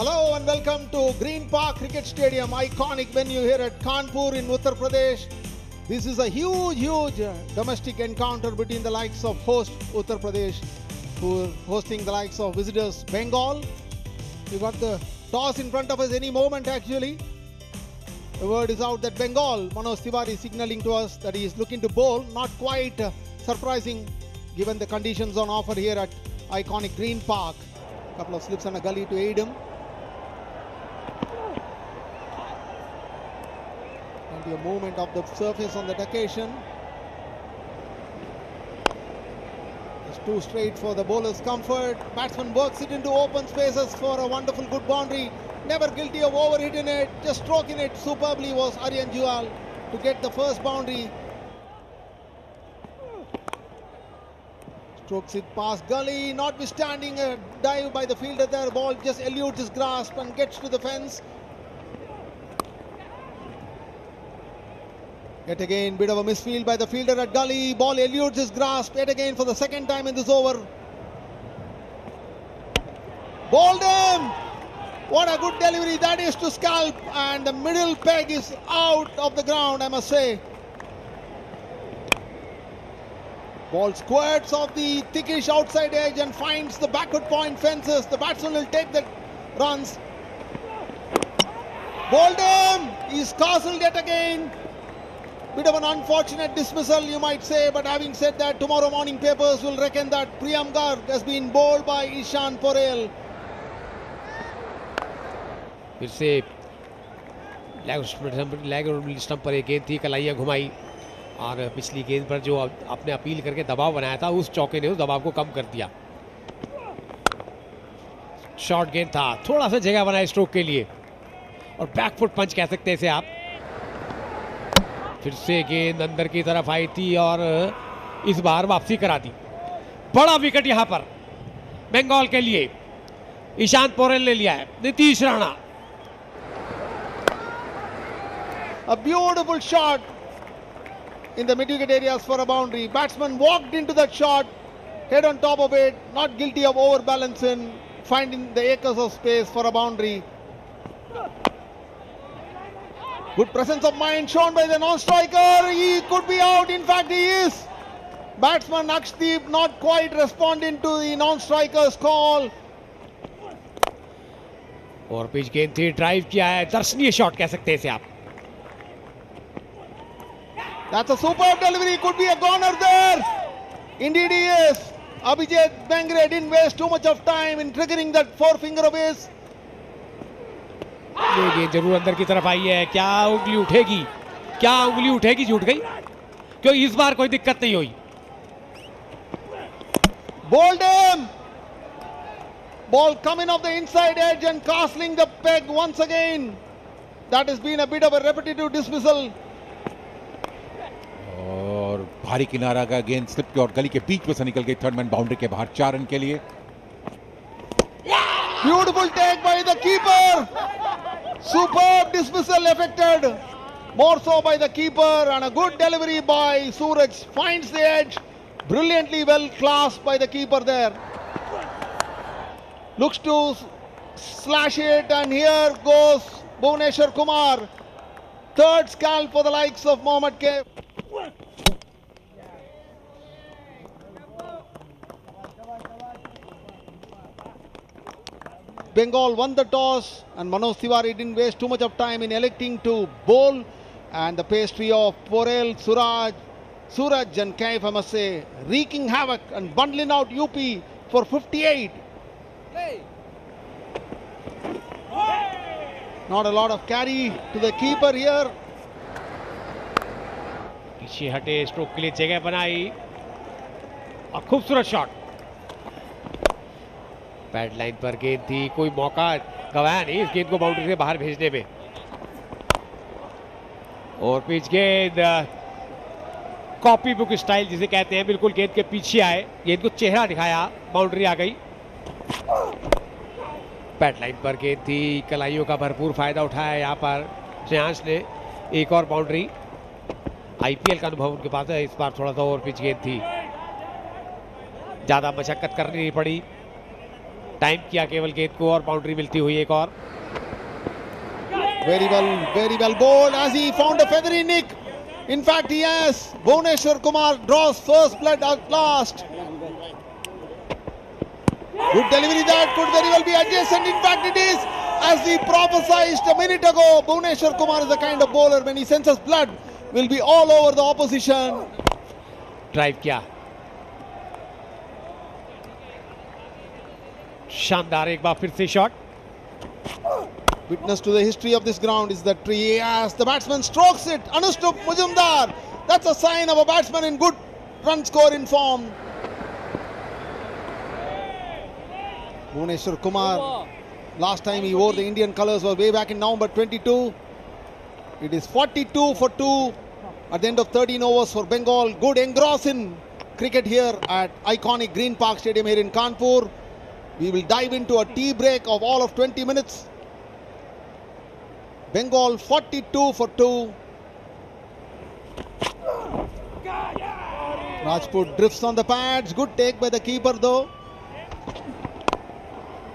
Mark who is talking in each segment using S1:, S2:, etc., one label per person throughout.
S1: Hello and welcome to Green Park Cricket Stadium, iconic venue here at Kanpur in Uttar Pradesh. This is a huge, huge uh, domestic encounter between the likes of host Uttar Pradesh, who are hosting the likes of visitors Bengal. We've got the toss in front of us any moment actually. The word is out that Bengal, Manoj Tiwari signaling to us that he is looking to bowl. Not quite uh, surprising given the conditions on offer here at iconic Green Park. A Couple of slips and a gully to aid him. Of movement of the surface on that occasion. It's too straight for the bowler's comfort. Batsman works it into open spaces for a wonderful good boundary. Never guilty of overhitting it, just stroking it superbly was Aryan Juyal to get the first boundary. Strokes it past Gully, notwithstanding a dive by the fielder there, ball just eludes his grasp and gets to the fence. Yet again, bit of a misfield by the fielder at Gully. Ball eludes his grasp. Yet again for the second time in this over. Bowled him! What a good delivery that is to scalp, and the middle peg is out of the ground, I must say. Ball squirts off the thickish outside edge and finds the backward point fences. The batsman will take the runs. Bowled him! He's castled yet again. Bit of an unfortunate dismissal, you might say, but having said that, tomorrow morning papers will reckon that Priyam Garg has been bowled by Ishan Porel.
S2: फिर से leg stump पर एक गेंद थी कलाइया घुमाई और पिछली गेंद पर जो आपने अपील करके दबाव बनाया था उस चौके ने उस दबाव को कम कर दिया शॉर्ट गेंद था थोड़ा सा जगह बनाया स्ट्रोक के लिए और बैकफुट पंच कह सकते हैं इसे आप फिर से गेंद अंदर की तरफ़ आई थी और इस बार वापसी करा दी। बड़ा विकेट यहाँ पर, बंगाल के लिए। ईशांत पोरेल ने लिया है, Nitish Rana.
S1: A beautiful shot in the midwicket area for a boundary batsman walked in to that shot head on top of it not guilty of over balance in find in the acres space for a boundary Good presence of mind shown by the non-striker. He could be out. In fact, he is. Batsman Akshdeep not quite responding to the non-striker's call.
S2: और pitch गेंद थी drive किया है दर्शनीय shot कह सकते हैं इसे आप
S1: That's a superb delivery. Could be a goner there. Indeed, he is. Abhijit Bengre didn't waste too much of time in triggering that forefinger of his.
S2: ये गेंद ज़रूर अंदर की तरफ़ आई है। क्या उंगली उठेगी? क्या उंगली उठेगी? झूठ गई। क्योंकि इस बार कोई दिक्कत नहीं हुई।
S1: Bowled him ball coming off the inside edge and castling the peg once again that is been a of repetitive dismissal
S3: और भारी किनारा का गेंद स्लिप की और गली के बीच में से निकल गई थर्ड मैन बाउंड्री के बाहर चार रन के लिए।
S1: Beautiful take by the keeper Superb dismissal effected. More so by the keeper and a good delivery by Suraj. Finds the edge. Brilliantly well classed by the keeper there. Looks to slash it and here goes Bhuvneshwar Kumar. Third scalp for the likes of Mohammad K. Bengal won the toss and Manoj Tiwari didn't waste too much of time in electing to bowl and the pastry of Porel, Suraj, Suraj and Kaif I must say wreaking havoc and bundling out UP for 58. Not a lot of carry to the keeper here.
S2: पीछे हटे stroke के लिए जगह बनाई और खूबसूरत shot pad line पर गेंद थी। कोई मौका गवाया नहीं इस गेंद को बाउंड्री से बाहर भेजने में। और पिच गेंद कॉपी बुक स्टाइल जिसे कहते हैं, बिल्कुल गेंद के पीछे आए। गेंद को चेहरा दिखाया, बाउंड्री आ गई। पैड लाइन पर गेंद थी, कलाइयों का भरपूर फ़ायदा उठाया यहाँ पर श्रेयांश ने। एक और बाउंड्री। आईपीएल का अनुभव उनके पास है, इस बार थोड़ा सा ओवर पिच गेंद थी। ज़्यादा मशक्कत करनी नहीं पड़ी। टाइम किया केवल गेंद को और बाउंड्री मिलती हुई एक और
S1: Very well, very well bowled as he found a feathery nick. In fact, has. Bhuvneshwar Kumar draws first blood at last. Good delivery that could very well be adjacent. In fact, it is. As we prophesied a minute ago, Bhuvneshwar Kumar is the kind of bowler when he senses blood will be all over the opposition.
S2: Drive किया शानदार एक बार फिर से shot
S1: Witness to the history of this ground is the tree as the batsman strokes it. Anustup Majumdar. That's a sign of a batsman in good run score in form. Bhuvneshwar Kumar. Last time he wore the Indian colours was way back in November 22. It is 42 for 2 at the end of 13 overs for Bengal. Good engrossing cricket here at iconic Green Park Stadium here in Kanpur. We will dive into a tea break of all of 20 minutes. Bengal 42 for 2. Rajput drifts on the pads. Good take by the keeper though.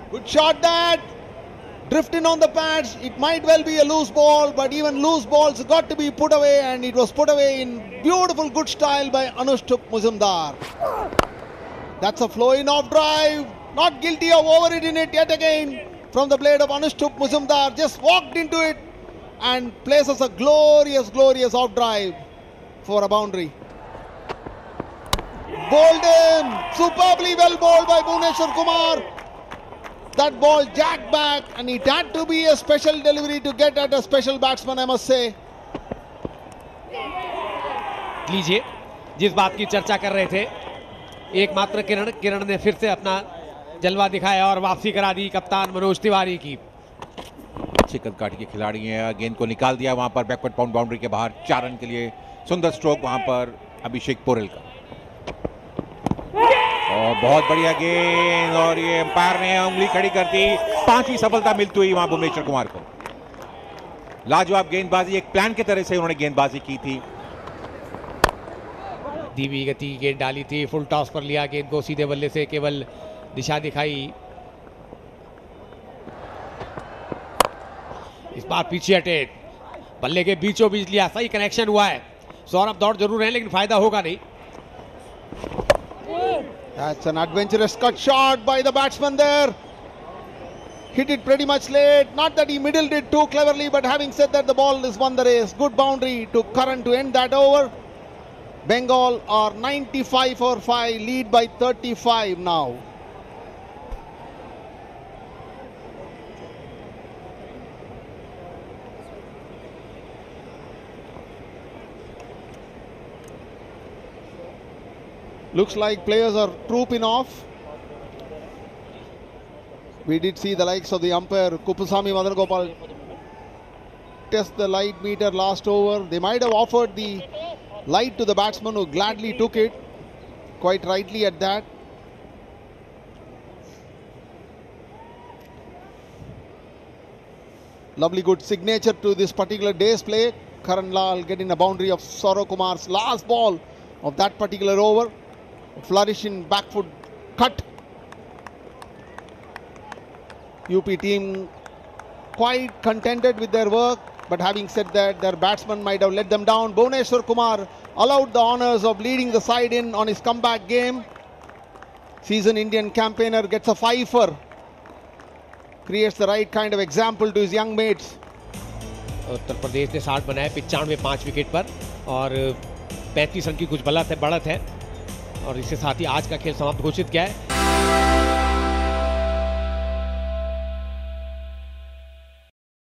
S1: Good shot that. Drifting on the pads. It might well be a loose ball, but even loose balls got to be put away, and it was put away in beautiful, good style by Anustup Majumdar. That's a flowing off drive. Not guilty of overeating it yet again from the blade of Anustup Majumdar. Just walked into it and places a glorious, glorious out drive for a boundary. Bowled in. Superbly well bowled by Bhuvneshwar Kumar. That ball jacked back and it had to be a special delivery to get at a special batsman, I must say.
S2: लीजिए जिस बात की चर्चा कर रहे थे एकमात्र किरण किरण ने फिर से अपना जलवा दिखाया और वापसी करा दी कप्तान मनोज तिवारी की।
S3: अच्छे कदकाठी के खिलाड़ी हैं। गेंद को निकाल दिया वहाँ पर बैकवर्ड पाउंड बाउंड्री के बाहर। चार रन के लिए सुंदर स्ट्रोक वहाँ पर अभिषेक पोरेल का। और बहुत बढ़िया गेंद और ये अंपायर ने उंगली खड़ी कर दी। पांचवी सफलता मिलती हुई वहाँ भुवनेश्वर कुमार को। लाजवाब गेंदबाजी एक प्लान के तरह से उन्होंने गेंदबाजी की थी।
S2: धीमी गति गेंद डाली थी। फुल टॉस पर लिया गेंद को सीधे बल्ले से। केवल दिशा दिखाई इस बार पीछे हटे बल्ले के बीचों बीच लिया सही कनेक्शन हुआ है सौरभ दौड़ ज़रूर है लेकिन फ़ायदा होगा नहीं
S1: That's an adventurous cut shot by the batsman there. Hit it pretty much late. Not that he middled it too cleverly, but having said that, the ball is won the race. Good boundary to Karan to end that over. Bengal are 95 for 5, lead by 35 now. Looks like players are trooping off. We did see the likes of the umpire Kupusami Madanagopal test the light meter last over. They might have offered the light to the batsman who gladly took it, quite rightly at that. Lovely good signature to this particular day's play. Karan Lal getting a boundary of Saurabh Kumar's last ball of that particular over. Flourishing back foot cut. UP team quite contented with their work, but having said that, their batsman might have let them down. Bhuvneshwar Kumar allowed the honours of leading the side in on his comeback game. Season Indian campaigner gets a fifer, creates the right kind of example to his young mates.
S2: Uttar Pradesh ने साठ बनाए पिचानवे पाँच wicket पर और पैंतीस run की कुछ बलत है बढ़त है और इसके साथ ही आज का खेल समाप्त घोषित किया है।